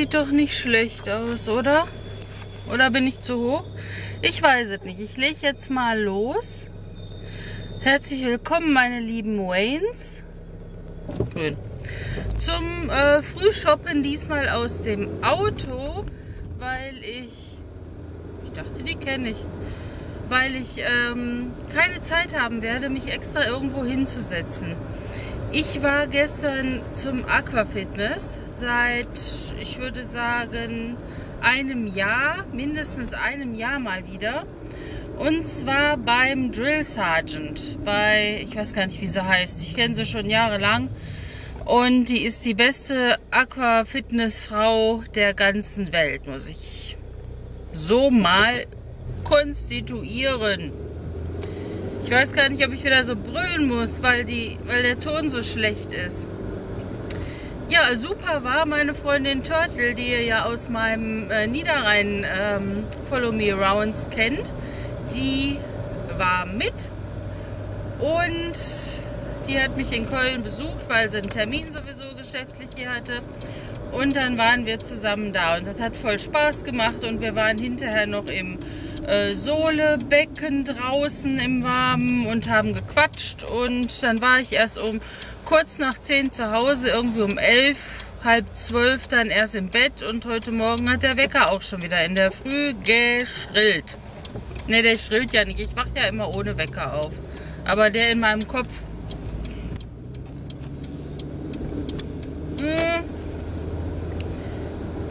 sieht doch nicht schlecht aus, oder? Oder bin ich zu hoch? Ich weiß es nicht. Ich lege jetzt mal los. Herzlich willkommen, meine lieben Waynes. Grün. Zum äh, Frühshoppen diesmal aus dem Auto, weil ich... Ich dachte, die kenne ich. Weil ich ähm, keine Zeit haben werde, mich extra irgendwo hinzusetzen. Ich war gestern zum Aquafitness seit, ich würde sagen, einem Jahr, mindestens einem Jahr mal wieder. Und zwar beim Drill Sergeant, bei, ich weiß gar nicht, wie sie heißt. Ich kenne sie schon jahrelang. Und die ist die beste Aquafitness-Frau der ganzen Welt, muss ich so mal konstituieren. Ich weiß gar nicht, ob ich wieder so brüllen muss, weil, die, weil der Ton so schlecht ist. Ja, super war meine Freundin Turtle, die ihr ja aus meinem äh, Niederrhein ähm, Follow Me Rounds kennt. Die war mit und die hat mich in Köln besucht, weil sie einen Termin sowieso geschäftlich hier hatte. Und dann waren wir zusammen da und das hat voll Spaß gemacht und wir waren hinterher noch im äh, Sohlebecken draußen im Warmen und haben gequatscht und dann war ich erst um kurz nach zehn zu Hause, irgendwie um elf, halb zwölf dann erst im Bett und heute Morgen hat der Wecker auch schon wieder in der Früh geschrillt. Ne, der schrillt ja nicht. Ich wache ja immer ohne Wecker auf. Aber der in meinem Kopf.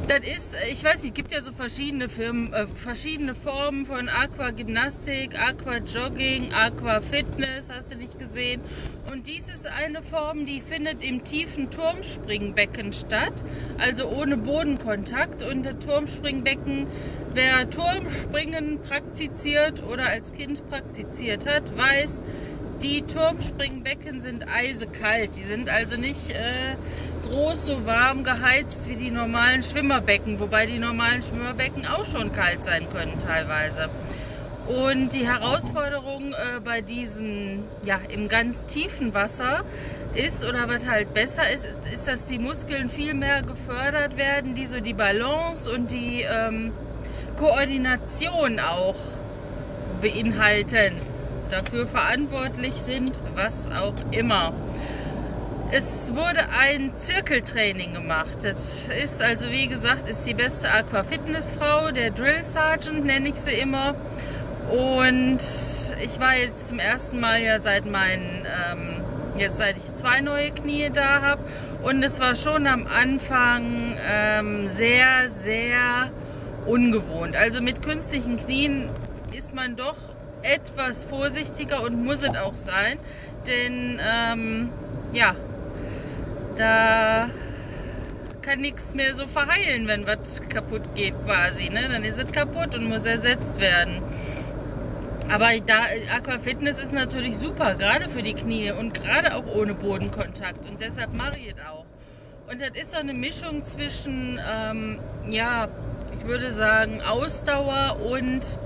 Das ist, ich weiß nicht, gibt ja so verschiedene Firmen, äh, verschiedene Formen von Aquagymnastik, Aquajogging, Aquafitness, hast du nicht gesehen. Und dies ist eine Form, die findet im tiefen Turmspringbecken statt, also ohne Bodenkontakt. Und das Turmspringbecken, wer Turmspringen praktiziert oder als Kind praktiziert hat, weiß, die Turmspringbecken sind eisekalt. Die sind also nicht äh, groß so warm geheizt wie die normalen Schwimmerbecken, wobei die normalen Schwimmerbecken auch schon kalt sein können teilweise. Und die Herausforderung äh, bei diesem, ja, im ganz tiefen Wasser ist, oder was halt besser ist, ist, ist, dass die Muskeln viel mehr gefördert werden, die so die Balance und die ähm, Koordination auch beinhalten dafür verantwortlich sind, was auch immer. Es wurde ein Zirkeltraining gemacht. Das ist also, wie gesagt, ist die beste Aquafitnessfrau, der Drill Sergeant nenne ich sie immer. Und ich war jetzt zum ersten Mal ja seit meinen, ähm, jetzt seit ich zwei neue Knie da habe. Und es war schon am Anfang ähm, sehr, sehr ungewohnt. Also mit künstlichen Knien ist man doch etwas vorsichtiger und muss es auch sein. Denn ähm, ja, da kann nichts mehr so verheilen, wenn was kaputt geht quasi. Ne? Dann ist es kaputt und muss ersetzt werden. Aber da, Aquafitness ist natürlich super, gerade für die Knie und gerade auch ohne Bodenkontakt. Und deshalb mache ich es auch. Und das ist so eine Mischung zwischen, ähm, ja, ich würde sagen, Ausdauer und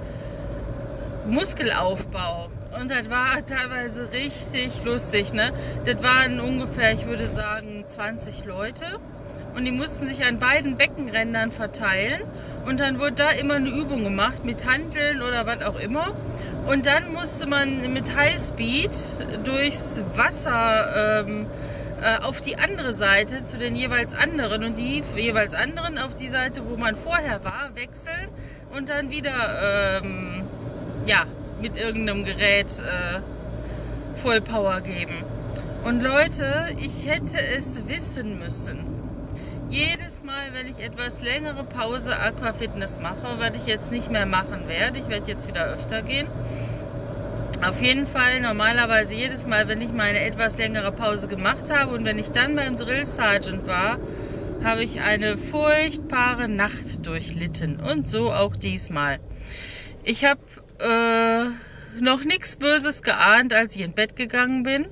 Muskelaufbau. Und das war teilweise richtig lustig. Ne? Das waren ungefähr, ich würde sagen, 20 Leute. Und die mussten sich an beiden Beckenrändern verteilen. Und dann wurde da immer eine Übung gemacht mit Handeln oder was auch immer. Und dann musste man mit Highspeed durchs Wasser ähm, äh, auf die andere Seite zu den jeweils anderen und die jeweils anderen auf die Seite, wo man vorher war, wechseln und dann wieder ähm, ja, mit irgendeinem Gerät äh, Vollpower geben. Und Leute, ich hätte es wissen müssen. Jedes Mal, wenn ich etwas längere Pause Aquafitness mache, was ich jetzt nicht mehr machen werde, ich werde jetzt wieder öfter gehen. Auf jeden Fall normalerweise jedes Mal, wenn ich meine etwas längere Pause gemacht habe und wenn ich dann beim Drill Sergeant war, habe ich eine furchtbare Nacht durchlitten. Und so auch diesmal. Ich habe äh, noch nichts Böses geahnt, als ich ins Bett gegangen bin.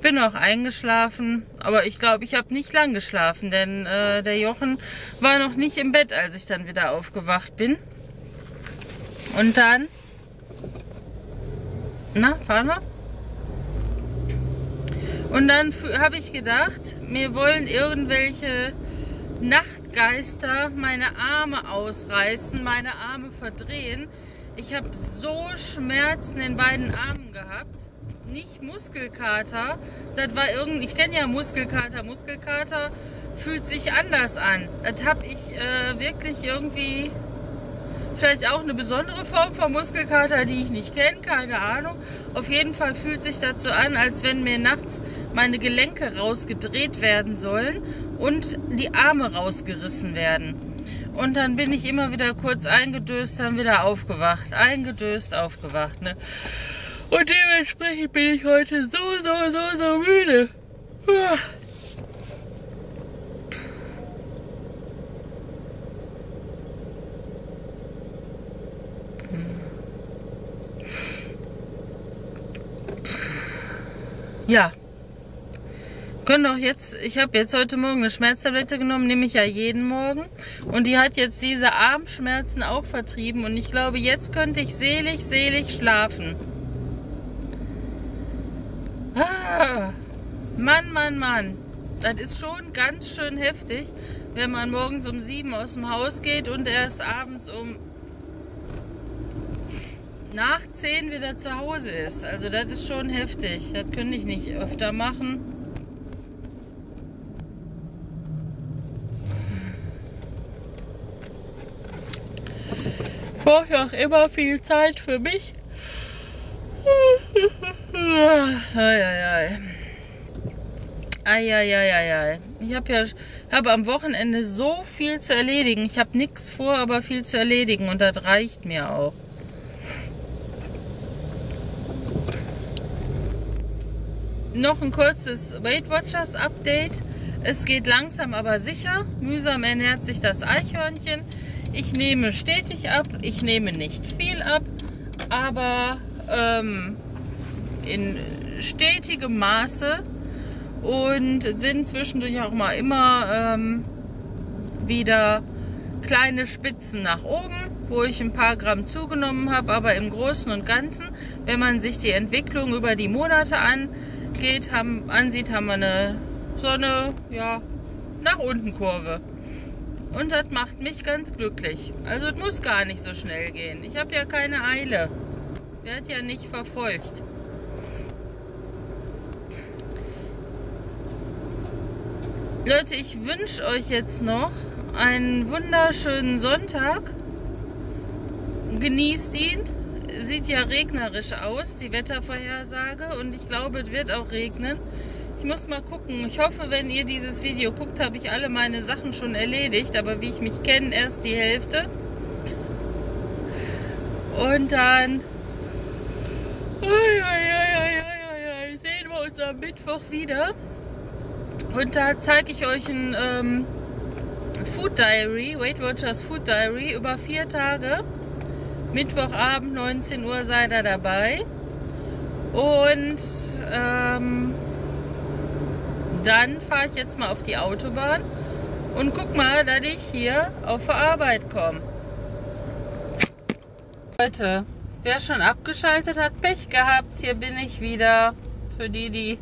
Bin auch eingeschlafen, aber ich glaube, ich habe nicht lang geschlafen, denn äh, der Jochen war noch nicht im Bett, als ich dann wieder aufgewacht bin. Und dann... Na, fahren wir? Und dann habe ich gedacht, mir wollen irgendwelche Nacht Geister meine Arme ausreißen, meine Arme verdrehen. Ich habe so Schmerzen in beiden Armen gehabt. Nicht Muskelkater. Das war irgendwie, ich kenne ja Muskelkater. Muskelkater fühlt sich anders an. Das habe ich äh, wirklich irgendwie Vielleicht auch eine besondere Form von Muskelkater, die ich nicht kenne, keine Ahnung. Auf jeden Fall fühlt sich das so an, als wenn mir nachts meine Gelenke rausgedreht werden sollen und die Arme rausgerissen werden. Und dann bin ich immer wieder kurz eingedöst, dann wieder aufgewacht. Eingedöst, aufgewacht. Ne? Und dementsprechend bin ich heute so, so, so, so müde. Ja. Können auch jetzt, ich habe jetzt heute Morgen eine Schmerztablette genommen, nehme ich ja jeden Morgen. Und die hat jetzt diese Armschmerzen auch vertrieben. Und ich glaube, jetzt könnte ich selig, selig schlafen. Ah, Mann, Mann, Mann. Das ist schon ganz schön heftig, wenn man morgens um sieben aus dem Haus geht und erst abends um nach 10 wieder zu Hause ist. Also das ist schon heftig. Das könnte ich nicht öfter machen. Brauche ja auch immer viel Zeit für mich. Eieiei. Eieiei. Ich habe ja habe am Wochenende so viel zu erledigen. Ich habe nichts vor, aber viel zu erledigen und das reicht mir auch. Noch ein kurzes Weight Watchers Update. Es geht langsam aber sicher. Mühsam ernährt sich das Eichhörnchen. Ich nehme stetig ab. Ich nehme nicht viel ab, aber ähm, in stetigem Maße und sind zwischendurch auch mal immer ähm, wieder kleine Spitzen nach oben, wo ich ein paar Gramm zugenommen habe, aber im Großen und Ganzen, wenn man sich die Entwicklung über die Monate an geht, haben, ansieht, haben wir eine so eine, ja, nach unten Kurve. Und das macht mich ganz glücklich. Also es muss gar nicht so schnell gehen. Ich habe ja keine Eile. Werd ja nicht verfolgt. Leute, ich wünsche euch jetzt noch einen wunderschönen Sonntag. Genießt ihn sieht ja regnerisch aus, die Wettervorhersage. Und ich glaube, es wird auch regnen. Ich muss mal gucken. Ich hoffe, wenn ihr dieses Video guckt, habe ich alle meine Sachen schon erledigt. Aber wie ich mich kenne, erst die Hälfte. Und dann sehen wir uns am Mittwoch wieder. Und da zeige ich euch ein ähm, Food Diary, Weight Watchers Food Diary über vier Tage. Mittwochabend 19 Uhr seid ihr dabei. Und ähm, dann fahre ich jetzt mal auf die Autobahn und guck mal, dass ich hier auf der Arbeit komme. Leute, wer schon abgeschaltet hat, Pech gehabt. Hier bin ich wieder. Für die, die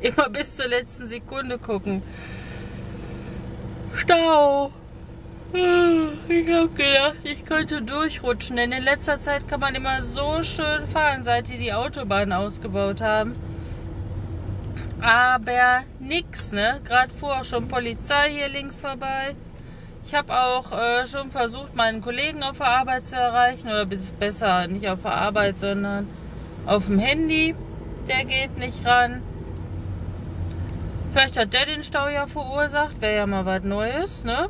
immer bis zur letzten Sekunde gucken. Stau! Ich habe gedacht, ich könnte durchrutschen, denn in letzter Zeit kann man immer so schön fahren, seit die die Autobahn ausgebaut haben. Aber nix, ne? Gerade vorher schon Polizei hier links vorbei. Ich habe auch äh, schon versucht, meinen Kollegen auf der Arbeit zu erreichen. Oder besser, nicht auf der Arbeit, sondern auf dem Handy. Der geht nicht ran. Vielleicht hat der den Stau ja verursacht. Wäre ja mal was Neues, ne?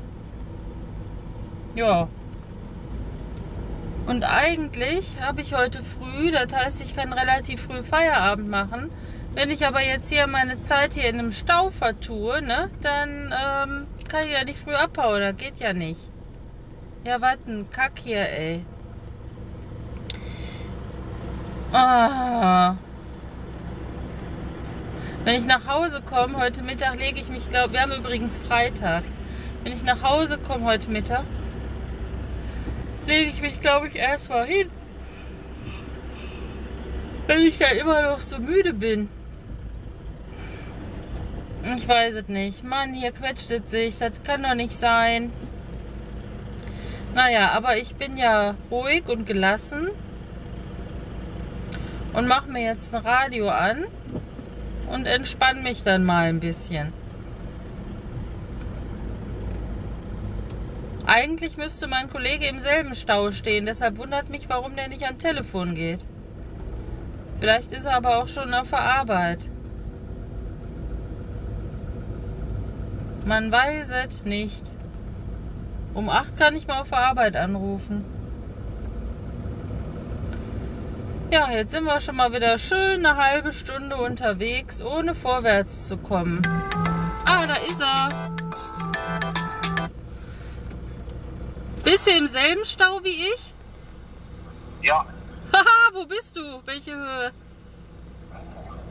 Ja. Und eigentlich habe ich heute früh, das heißt, ich kann relativ früh Feierabend machen. Wenn ich aber jetzt hier meine Zeit hier in einem Stau vertue, ne, dann ähm, kann ich ja nicht früh abhauen. Das geht ja nicht. Ja, was ein Kack hier, ey. Ah. Wenn ich nach Hause komme, heute Mittag lege ich mich, glaube wir haben übrigens Freitag. Wenn ich nach Hause komme heute Mittag, lege ich mich, glaube ich, erstmal hin. Wenn ich dann immer noch so müde bin. Ich weiß es nicht. Mann, hier quetscht es sich. Das kann doch nicht sein. Naja, aber ich bin ja ruhig und gelassen. Und mache mir jetzt ein Radio an. Und entspanne mich dann mal ein bisschen. Eigentlich müsste mein Kollege im selben Stau stehen. Deshalb wundert mich, warum der nicht ans Telefon geht. Vielleicht ist er aber auch schon auf der Arbeit. Man weiß es nicht. Um 8 kann ich mal auf der Arbeit anrufen. Ja, jetzt sind wir schon mal wieder schön eine halbe Stunde unterwegs, ohne vorwärts zu kommen. Ah, da ist er. Bist du im selben Stau wie ich? Ja, Haha, wo bist du? Welche Höhe?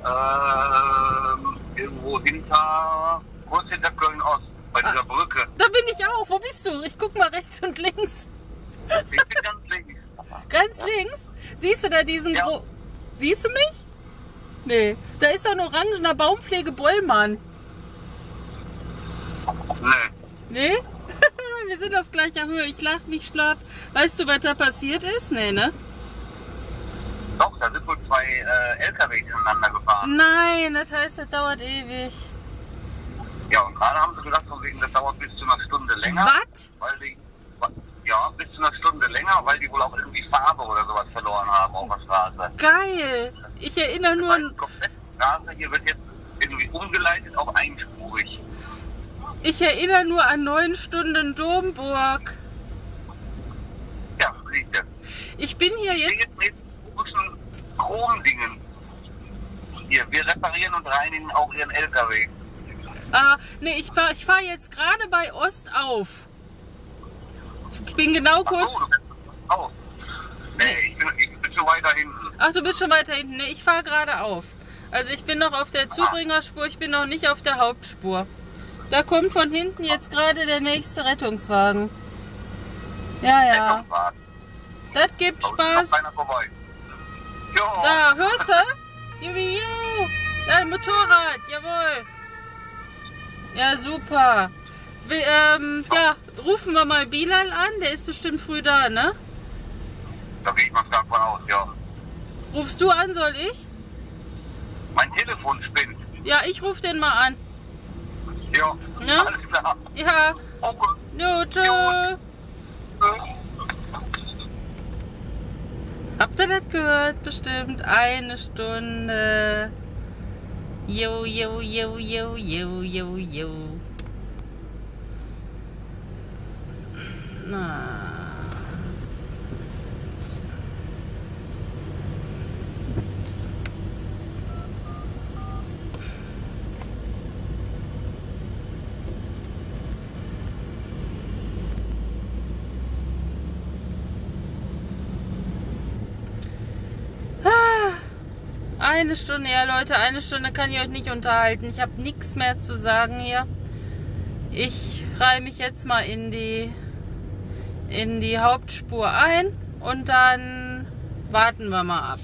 ähm, irgendwo hinter, kurz hinter Köln-Ost, bei dieser Brücke. Da bin ich auch. Wo bist du? Ich guck mal rechts und links. Ich bin ganz links. Ganz links? Siehst du da diesen Ja. Gro Siehst du mich? Nee. Da ist ein orangener Baumpflege Bollmann. Nee. Nee? Wir sind auf gleicher Höhe. Ich lach mich schlapp. Weißt du, was da passiert ist? Nee, ne? Doch, da sind wohl zwei äh, LKWs ineinander gefahren. Nein, das heißt, das dauert ewig. Ja, und gerade haben sie gesagt, von wegen, das dauert bis zu einer Stunde länger. Was? Weil die, ja, bis zu einer Stunde länger, weil die wohl auch irgendwie Farbe oder sowas verloren haben auf der Straße. Geil. Ich erinnere nur Weil an, die komplette Straße hier wird jetzt irgendwie umgeleitet auf einspurig. ich erinnere nur an neun Stunden Domburg. Ja, siehst. Ich bin hier jetzt. jetzt mit großen Chromdingen. Hier, wir reparieren und reinigen auch ihren LKW. Ah, nee, ich fahre ich fahr jetzt gerade bei Ost auf. Ich bin genau Ach kurz. du bist auch. Nee, ich bin, ich bin schon weiter hinten. Ach, du bist schon weiter hinten. Nee, ich fahre gerade auf. Also ich bin noch auf der Zubringerspur, ich bin noch nicht auf der Hauptspur. Da kommt von hinten jetzt gerade der nächste Rettungswagen. Ja, ja. Das gibt Spaß. Da, hörst du? Juhu. Dein Motorrad, jawohl. Ja, super. Wir, ähm, ja, rufen wir mal Bilal an, der ist bestimmt früh da, ne? Da gehe ich mal stark von aus, ja. Rufst du an, soll ich? Mein Telefon spinnt. Ja, ich ruf den mal an. Ja, Ja? alles klar. Ja, Okay. jo, tschö. Habt ihr das gehört? Bestimmt eine Stunde. Jo, jo, jo, jo, jo, jo, jo. Na. Ah, Eine Stunde, ja Leute, eine Stunde kann ich euch nicht unterhalten. Ich habe nichts mehr zu sagen hier. Ich reihe mich jetzt mal in die, in die Hauptspur ein und dann warten wir mal ab.